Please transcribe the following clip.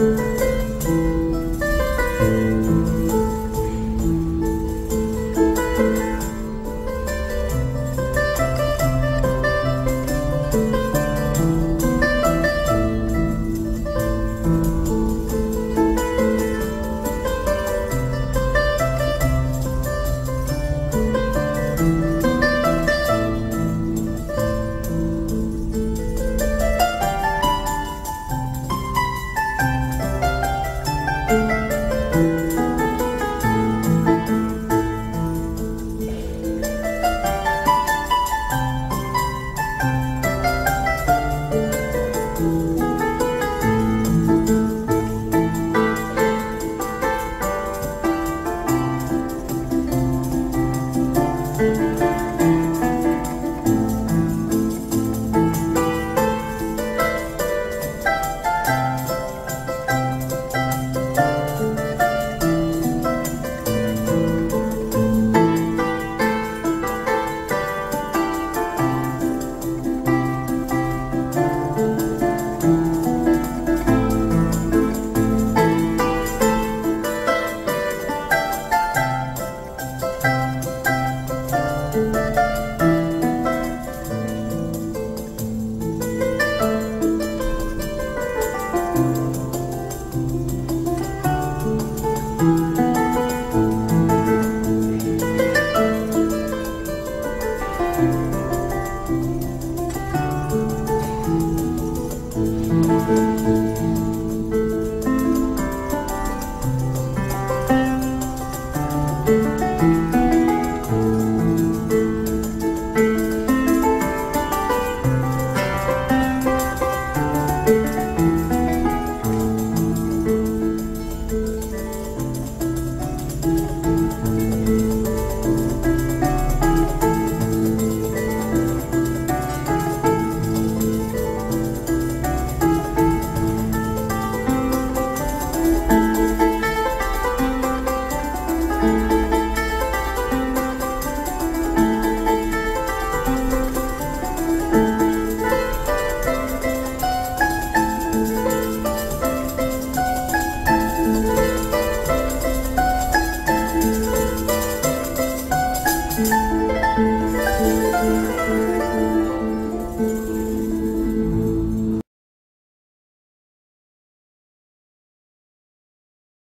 Música